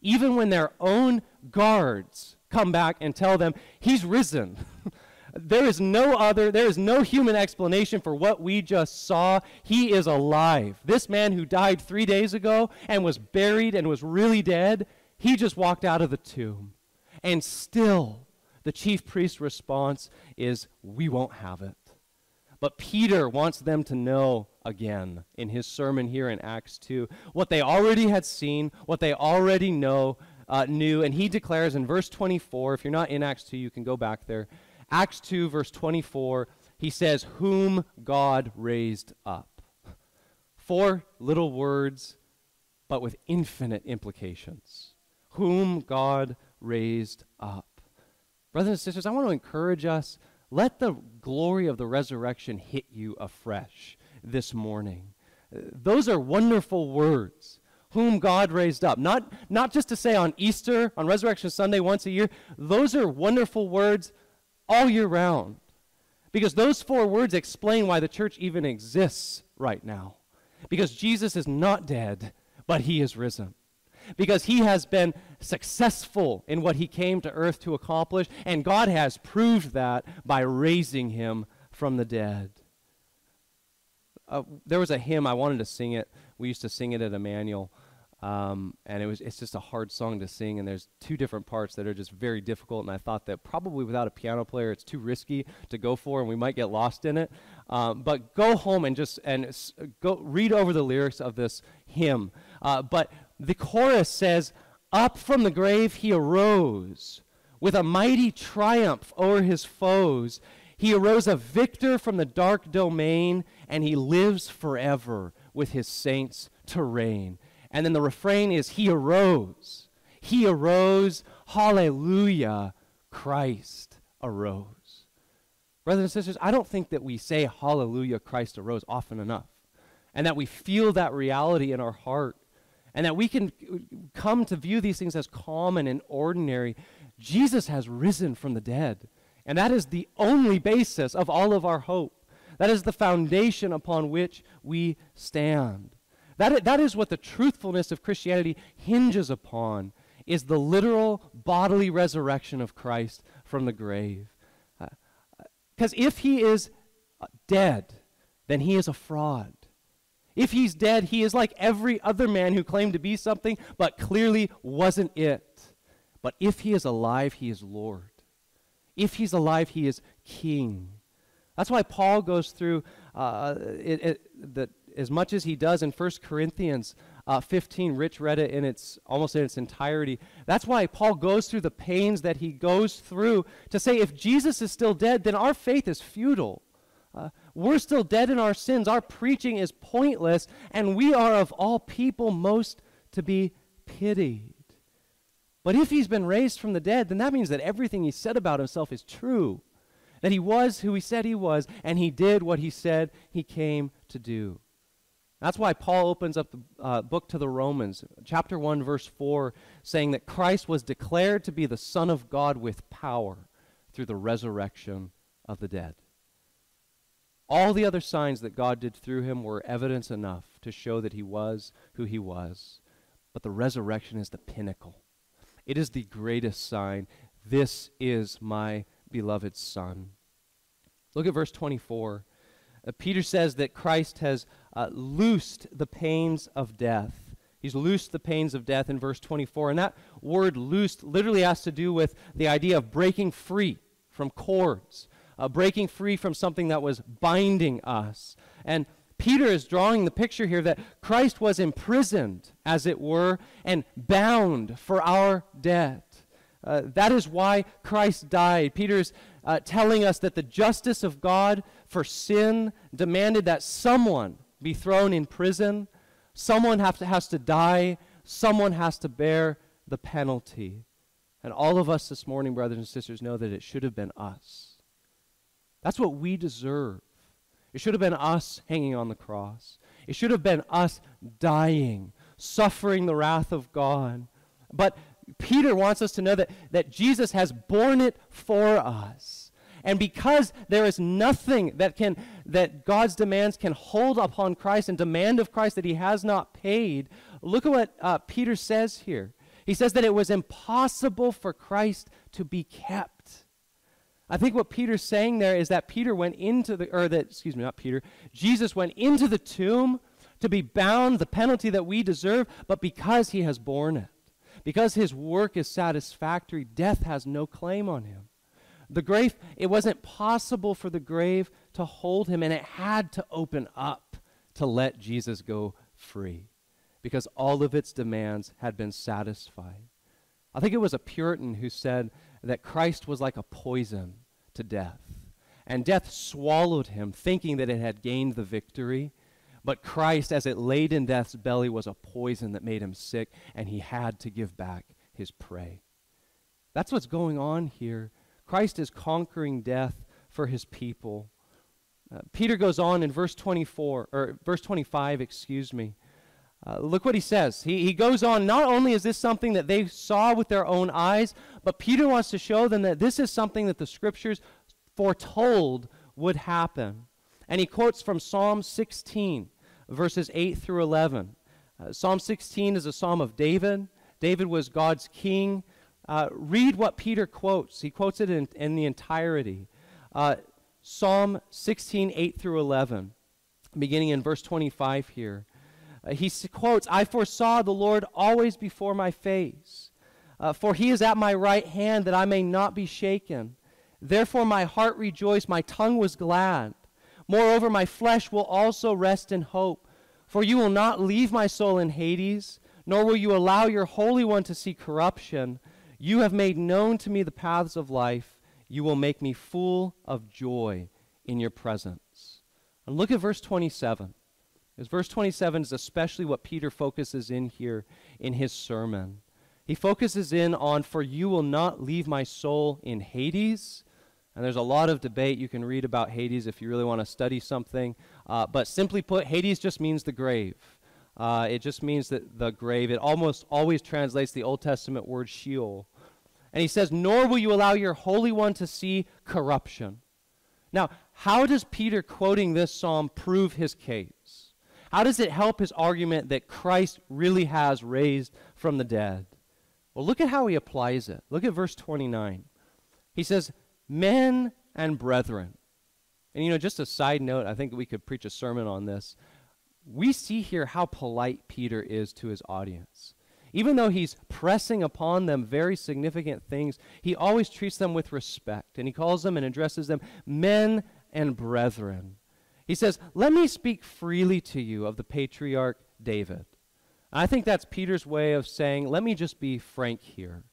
A: even when their own guards come back and tell them, He's risen. There is no other, there is no human explanation for what we just saw. He is alive. This man who died three days ago and was buried and was really dead, he just walked out of the tomb. And still, the chief priest's response is, We won't have it. But Peter wants them to know again in his sermon here in Acts 2 what they already had seen, what they already know, uh, knew. And he declares in verse 24, if you're not in Acts 2, you can go back there. Acts 2, verse 24, he says, Whom God raised up. Four little words, but with infinite implications. Whom God raised up. Brothers and sisters, I want to encourage us. Let the glory of the resurrection hit you afresh this morning. Those are wonderful words whom God raised up. Not, not just to say on Easter, on Resurrection Sunday, once a year. Those are wonderful words all year round. Because those four words explain why the church even exists right now. Because Jesus is not dead, but he is risen. Because he has been successful in what he came to earth to accomplish, and God has proved that by raising him from the dead. Uh, there was a hymn, I wanted to sing it. We used to sing it at Emmanuel. Um, and it was it's just a hard song to sing and there's two different parts that are just very difficult and i thought that probably without a piano player it's too risky to go for and we might get lost in it um, but go home and just and s- go read over the lyrics of this hymn uh, but the chorus says up from the grave he arose with a mighty triumph over his foes he arose a victor from the dark domain and he lives forever with his saints to reign and then the refrain is, He arose. He arose. Hallelujah. Christ arose. Brothers and sisters, I don't think that we say, Hallelujah, Christ arose often enough. And that we feel that reality in our heart. And that we can come to view these things as common and ordinary. Jesus has risen from the dead. And that is the only basis of all of our hope. That is the foundation upon which we stand. That that is what the truthfulness of Christianity hinges upon, is the literal bodily resurrection of Christ from the grave. Because uh, if he is uh, dead, then he is a fraud. If he's dead, he is like every other man who claimed to be something but clearly wasn't it. But if he is alive, he is Lord. If he's alive, he is King. That's why Paul goes through uh, it, it, the as much as he does in 1 Corinthians uh, 15. Rich read it in its almost in its entirety. That's why Paul goes through the pains that he goes through to say if Jesus is still dead, then our faith is futile. Uh, we're still dead in our sins. Our preaching is pointless, and we are of all people most to be pitied. But if he's been raised from the dead, then that means that everything he said about himself is true. That he was who he said he was, and he did what he said he came to do. That's why Paul opens up the uh, book to the Romans, chapter 1, verse 4, saying that Christ was declared to be the Son of God with power through the resurrection of the dead. All the other signs that God did through him were evidence enough to show that he was who he was. But the resurrection is the pinnacle, it is the greatest sign. This is my beloved Son. Look at verse 24. Uh, Peter says that Christ has uh, loosed the pains of death. He's loosed the pains of death in verse 24. And that word loosed literally has to do with the idea of breaking free from cords, uh, breaking free from something that was binding us. And Peter is drawing the picture here that Christ was imprisoned, as it were, and bound for our debt. Uh, that is why Christ died. Peter's uh, telling us that the justice of God for sin demanded that someone be thrown in prison, someone have to, has to die, someone has to bear the penalty. And all of us this morning, brothers and sisters, know that it should have been us. That's what we deserve. It should have been us hanging on the cross. It should have been us dying, suffering the wrath of God. But Peter wants us to know that, that Jesus has borne it for us. And because there is nothing that can that God's demands can hold upon Christ and demand of Christ that he has not paid, look at what uh, Peter says here. He says that it was impossible for Christ to be kept. I think what Peter's saying there is that Peter went into the, or that, excuse me, not Peter, Jesus went into the tomb to be bound, the penalty that we deserve, but because he has borne it, because his work is satisfactory, death has no claim on him. The grave, it wasn't possible for the grave to hold him, and it had to open up to let Jesus go free because all of its demands had been satisfied. I think it was a Puritan who said that Christ was like a poison to death. And death swallowed him, thinking that it had gained the victory. But Christ, as it laid in death's belly, was a poison that made him sick, and he had to give back his prey. That's what's going on here. Christ is conquering death for his people. Uh, Peter goes on in verse 24, or verse 25, excuse me. Uh, look what he says. He, he goes on, not only is this something that they saw with their own eyes, but Peter wants to show them that this is something that the scriptures foretold would happen. And he quotes from Psalm 16, verses 8 through 11. Uh, psalm 16 is a psalm of David. David was God's king. Uh, read what Peter quotes. He quotes it in, in the entirety. Uh, psalm 16, 8 through 11, beginning in verse 25 here. Uh, he quotes, I foresaw the Lord always before my face, uh, for he is at my right hand that I may not be shaken. Therefore my heart rejoiced, my tongue was glad. Moreover, my flesh will also rest in hope, for you will not leave my soul in Hades, nor will you allow your Holy One to see corruption. You have made known to me the paths of life. You will make me full of joy in your presence. And look at verse 27. Because verse 27 is especially what Peter focuses in here in his sermon. He focuses in on, For you will not leave my soul in Hades. And there's a lot of debate you can read about Hades if you really want to study something. Uh, but simply put, Hades just means the grave. Uh, it just means that the grave. It almost always translates the Old Testament word Sheol. And he says, Nor will you allow your Holy One to see corruption. Now, how does Peter quoting this psalm prove his case? How does it help his argument that Christ really has raised from the dead? Well, look at how he applies it. Look at verse 29. He says, Men and brethren. And you know, just a side note, I think we could preach a sermon on this. We see here how polite Peter is to his audience. Even though he's pressing upon them very significant things, he always treats them with respect. And he calls them and addresses them men and brethren. He says, Let me speak freely to you of the patriarch David. I think that's Peter's way of saying, Let me just be frank here.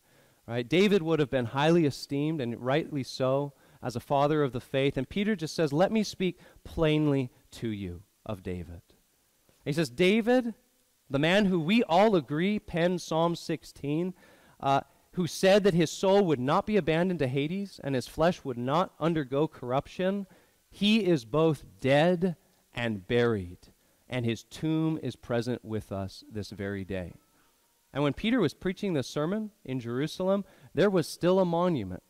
A: Right? David would have been highly esteemed, and rightly so, as a father of the faith. And Peter just says, Let me speak plainly to you of David. He says, David, the man who we all agree penned Psalm 16, uh, who said that his soul would not be abandoned to Hades and his flesh would not undergo corruption, he is both dead and buried, and his tomb is present with us this very day. And when Peter was preaching the sermon in Jerusalem, there was still a monument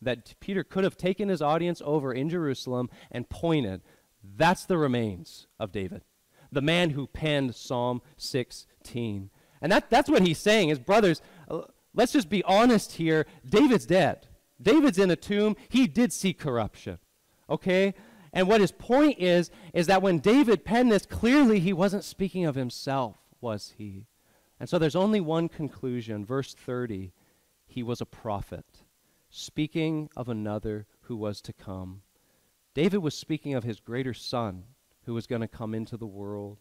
A: that Peter could have taken his audience over in Jerusalem and pointed. That's the remains of David, the man who penned Psalm 16. And that, that's what he's saying is, brothers, uh, let's just be honest here. David's dead. David's in a tomb. He did see corruption. Okay? And what his point is, is that when David penned this, clearly he wasn't speaking of himself, was he? And so there's only one conclusion. Verse 30 he was a prophet, speaking of another who was to come. David was speaking of his greater son who was going to come into the world.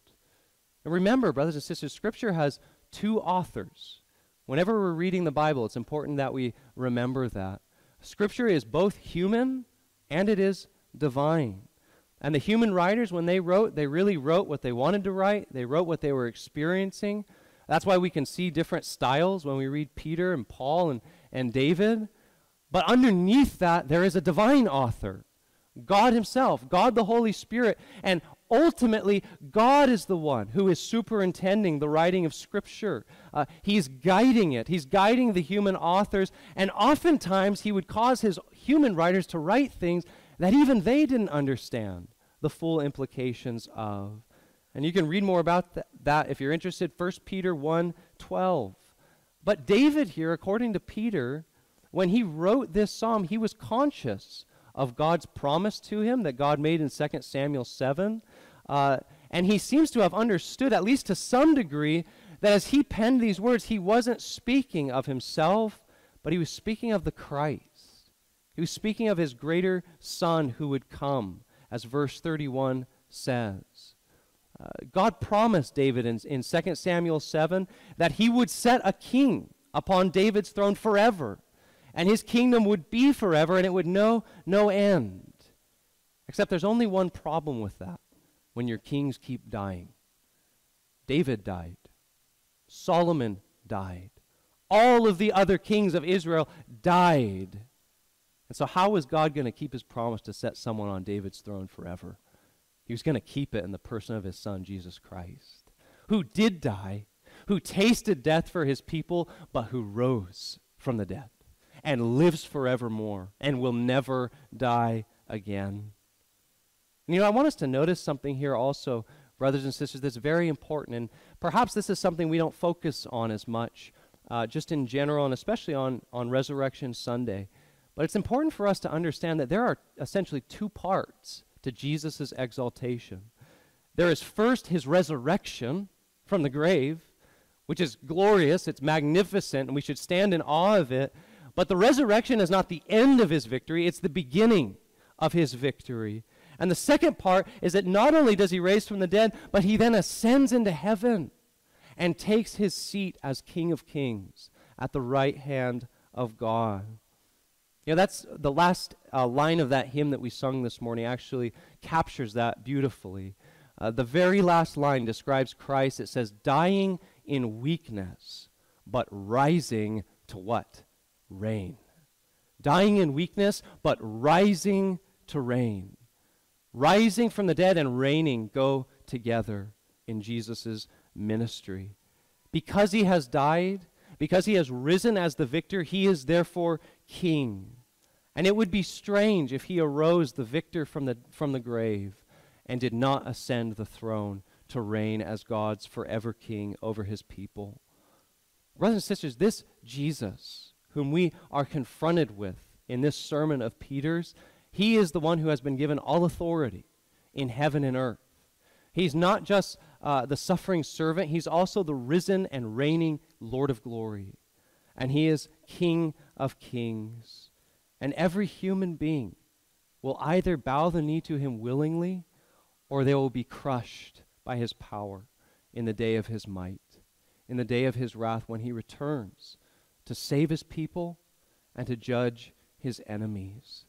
A: And remember, brothers and sisters, Scripture has two authors. Whenever we're reading the Bible, it's important that we remember that. Scripture is both human and it is divine. And the human writers, when they wrote, they really wrote what they wanted to write. They wrote what they were experiencing. That's why we can see different styles when we read Peter and Paul and, and David. But underneath that, there is a divine author God Himself, God the Holy Spirit. And ultimately, God is the one who is superintending the writing of Scripture. Uh, he's guiding it, He's guiding the human authors. And oftentimes, He would cause His human writers to write things that even they didn't understand the full implications of. And you can read more about th- that if you're interested. 1 Peter 1 12. But David here, according to Peter, when he wrote this psalm, he was conscious of God's promise to him that God made in 2 Samuel 7. Uh, and he seems to have understood, at least to some degree, that as he penned these words, he wasn't speaking of himself, but he was speaking of the Christ. He was speaking of his greater Son who would come, as verse 31 says. Uh, God promised David in, in 2 Samuel 7 that he would set a king upon David's throne forever, and his kingdom would be forever, and it would know no end. Except there's only one problem with that when your kings keep dying. David died, Solomon died, all of the other kings of Israel died. And so, how was God going to keep his promise to set someone on David's throne forever? He was going to keep it in the person of his son, Jesus Christ, who did die, who tasted death for his people, but who rose from the dead and lives forevermore and will never die again. And, you know, I want us to notice something here also, brothers and sisters, that's very important. And perhaps this is something we don't focus on as much, uh, just in general, and especially on, on Resurrection Sunday. But it's important for us to understand that there are essentially two parts to Jesus' exaltation. There is first his resurrection from the grave, which is glorious, it's magnificent, and we should stand in awe of it. But the resurrection is not the end of his victory, it's the beginning of his victory. And the second part is that not only does he raise from the dead, but he then ascends into heaven and takes his seat as King of Kings at the right hand of God. You know, that's the last uh, line of that hymn that we sung this morning actually captures that beautifully. Uh, the very last line describes Christ. It says, dying in weakness, but rising to what? Reign. Dying in weakness, but rising to reign. Rising from the dead and reigning go together in Jesus' ministry. Because he has died, because he has risen as the victor, he is therefore king. And it would be strange if he arose the victor from the, from the grave and did not ascend the throne to reign as God's forever king over his people. Brothers and sisters, this Jesus, whom we are confronted with in this sermon of Peter's, he is the one who has been given all authority in heaven and earth. He's not just uh, the suffering servant, he's also the risen and reigning Lord of glory. And he is King of kings. And every human being will either bow the knee to him willingly or they will be crushed by his power in the day of his might, in the day of his wrath when he returns to save his people and to judge his enemies.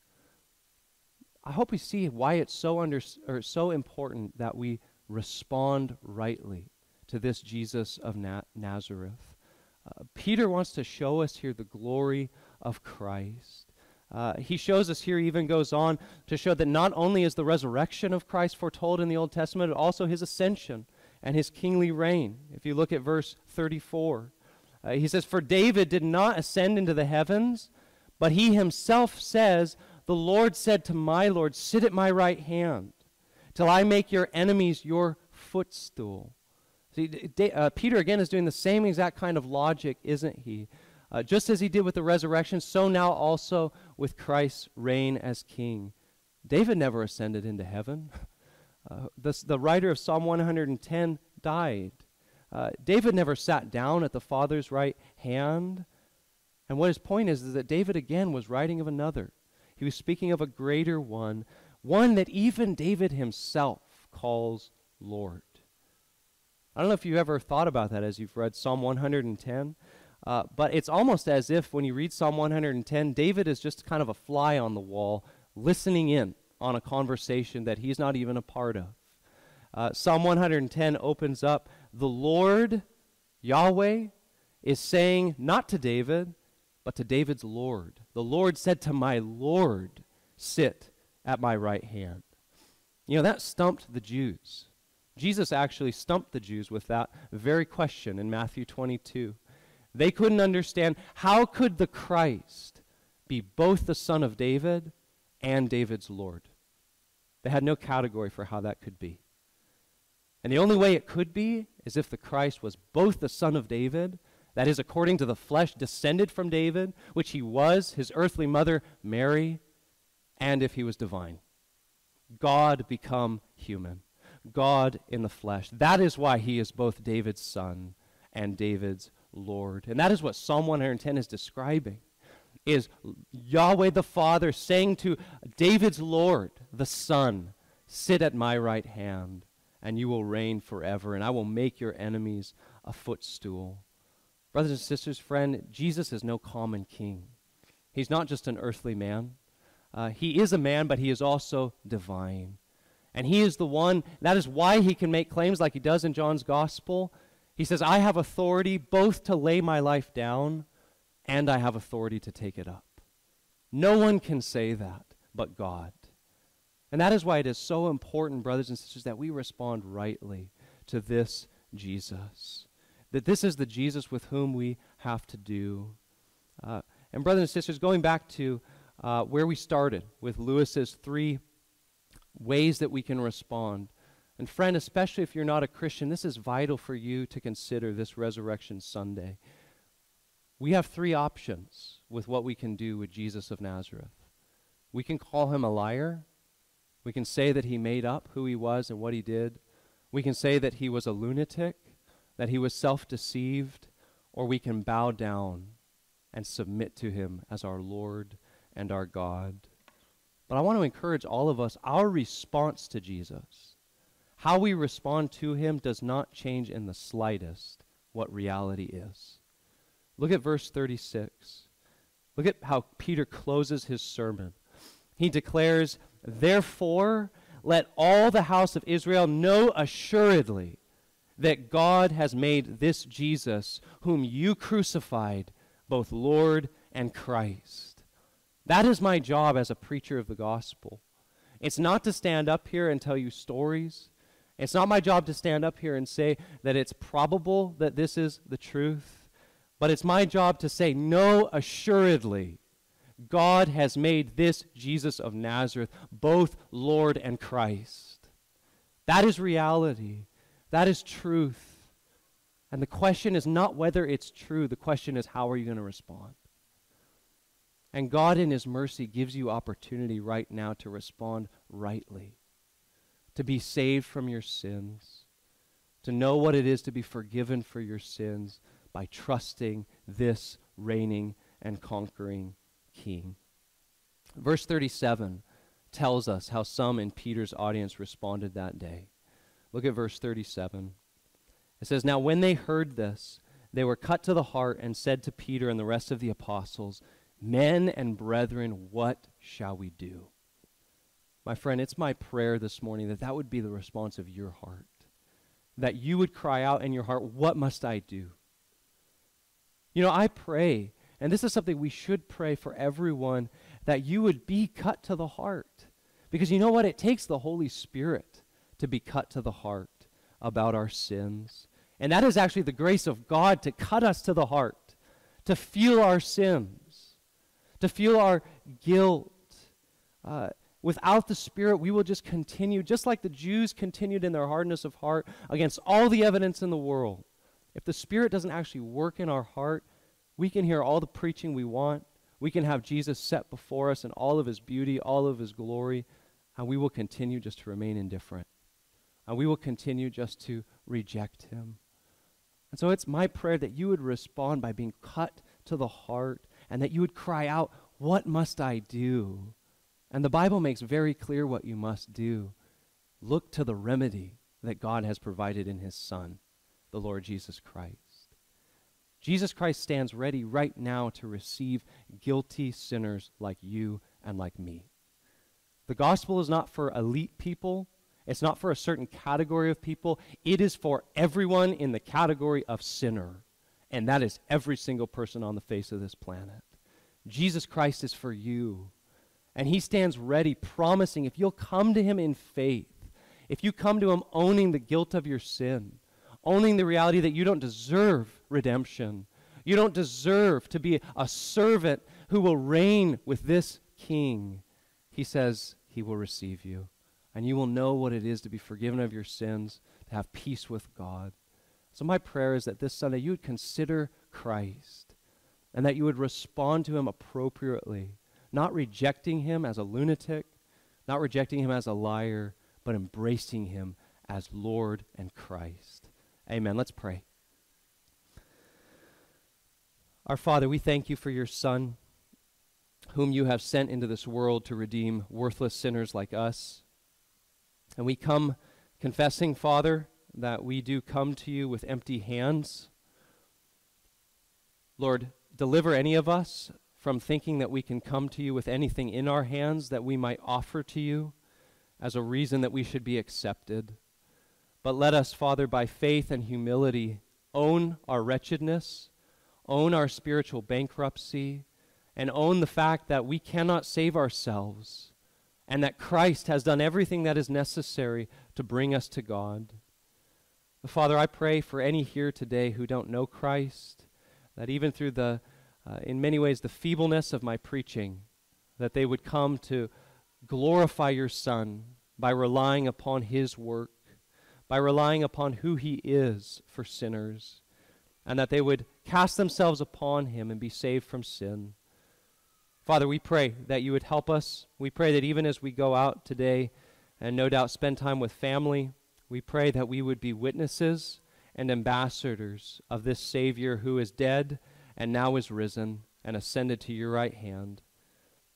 A: I hope we see why it's so under, or so important that we respond rightly to this Jesus of Na- Nazareth. Uh, Peter wants to show us here the glory of Christ. Uh, he shows us here, even goes on to show that not only is the resurrection of Christ foretold in the Old Testament, but also his ascension and his kingly reign. If you look at verse 34, uh, he says, For David did not ascend into the heavens, but he himself says, The Lord said to my Lord, Sit at my right hand, till I make your enemies your footstool. See, uh, Peter again is doing the same exact kind of logic, isn't he? Uh, just as he did with the resurrection, so now also with Christ's reign as king. David never ascended into heaven. Uh, the writer of Psalm 110 died. Uh, David never sat down at the Father's right hand. And what his point is, is that David again was writing of another. He was speaking of a greater one, one that even David himself calls Lord. I don't know if you've ever thought about that as you've read Psalm 110, uh, but it's almost as if when you read Psalm 110, David is just kind of a fly on the wall, listening in on a conversation that he's not even a part of. Uh, Psalm 110 opens up The Lord, Yahweh, is saying not to David, but to David's Lord. The Lord said to my Lord, Sit at my right hand. You know, that stumped the Jews. Jesus actually stumped the Jews with that very question in Matthew 22. They couldn't understand how could the Christ be both the son of David and David's Lord? They had no category for how that could be. And the only way it could be is if the Christ was both the son of David that is, according to the flesh, descended from David, which he was, his earthly mother, Mary, and if he was divine. God become human. God in the flesh. That is why he is both David's son and David's Lord. And that is what Psalm 110 is describing. Is Yahweh the Father saying to David's Lord, the Son, sit at my right hand, and you will reign forever, and I will make your enemies a footstool. Brothers and sisters, friend, Jesus is no common king. He's not just an earthly man. Uh, he is a man, but he is also divine. And he is the one, that is why he can make claims like he does in John's gospel. He says, I have authority both to lay my life down and I have authority to take it up. No one can say that but God. And that is why it is so important, brothers and sisters, that we respond rightly to this Jesus. That this is the Jesus with whom we have to do. Uh, and, brothers and sisters, going back to uh, where we started with Lewis's three ways that we can respond. And, friend, especially if you're not a Christian, this is vital for you to consider this Resurrection Sunday. We have three options with what we can do with Jesus of Nazareth. We can call him a liar. We can say that he made up who he was and what he did. We can say that he was a lunatic, that he was self deceived, or we can bow down and submit to him as our Lord and our God. But I want to encourage all of us our response to Jesus, how we respond to him, does not change in the slightest what reality is. Look at verse 36. Look at how Peter closes his sermon. He declares, Therefore, let all the house of Israel know assuredly that God has made this Jesus, whom you crucified, both Lord and Christ. That is my job as a preacher of the gospel. It's not to stand up here and tell you stories. It's not my job to stand up here and say that it's probable that this is the truth. But it's my job to say, no, assuredly, God has made this Jesus of Nazareth both Lord and Christ. That is reality. That is truth. And the question is not whether it's true, the question is how are you going to respond? And God, in His mercy, gives you opportunity right now to respond rightly, to be saved from your sins, to know what it is to be forgiven for your sins by trusting this reigning and conquering King. Verse 37 tells us how some in Peter's audience responded that day. Look at verse 37. It says, Now when they heard this, they were cut to the heart and said to Peter and the rest of the apostles, Men and brethren, what shall we do? My friend, it's my prayer this morning that that would be the response of your heart. That you would cry out in your heart, What must I do? You know, I pray, and this is something we should pray for everyone, that you would be cut to the heart. Because you know what? It takes the Holy Spirit to be cut to the heart about our sins. And that is actually the grace of God to cut us to the heart, to feel our sins, to feel our guilt. Uh, without the Spirit, we will just continue, just like the Jews continued in their hardness of heart against all the evidence in the world. If the Spirit doesn't actually work in our heart, we can hear all the preaching we want. We can have Jesus set before us in all of his beauty, all of his glory, and we will continue just to remain indifferent. And we will continue just to reject him. And so it's my prayer that you would respond by being cut to the heart and that you would cry out, What must I do? And the Bible makes very clear what you must do. Look to the remedy that God has provided in his Son the Lord Jesus Christ. Jesus Christ stands ready right now to receive guilty sinners like you and like me. The gospel is not for elite people, it's not for a certain category of people, it is for everyone in the category of sinner. And that is every single person on the face of this planet. Jesus Christ is for you. And he stands ready, promising if you'll come to him in faith, if you come to him owning the guilt of your sin, owning the reality that you don't deserve redemption. You don't deserve to be a servant who will reign with this king. He says he will receive you, and you will know what it is to be forgiven of your sins, to have peace with God. So, my prayer is that this Sunday you would consider Christ, and that you would respond to him appropriately, not rejecting him as a lunatic, not rejecting him as a liar, but embracing him as Lord and Christ. Amen. Let's pray. Our Father, we thank you for your Son, whom you have sent into this world to redeem worthless sinners like us. And we come confessing, Father, that we do come to you with empty hands. Lord, deliver any of us from thinking that we can come to you with anything in our hands that we might offer to you as a reason that we should be accepted. But let us, Father, by faith and humility, own our wretchedness, own our spiritual bankruptcy, and own the fact that we cannot save ourselves and that Christ has done everything that is necessary to bring us to God. Father, I pray for any here today who don't know Christ, that even through the, uh, in many ways, the feebleness of my preaching, that they would come to glorify your Son by relying upon his work, by relying upon who he is for sinners, and that they would cast themselves upon him and be saved from sin. Father, we pray that you would help us. We pray that even as we go out today and no doubt spend time with family, we pray that we would be witnesses and ambassadors of this Savior who is dead and now is risen and ascended to your right hand.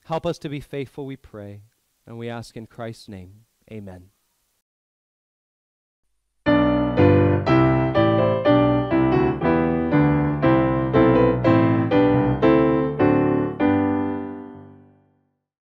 A: Help us to be faithful, we pray, and we ask in Christ's name. Amen.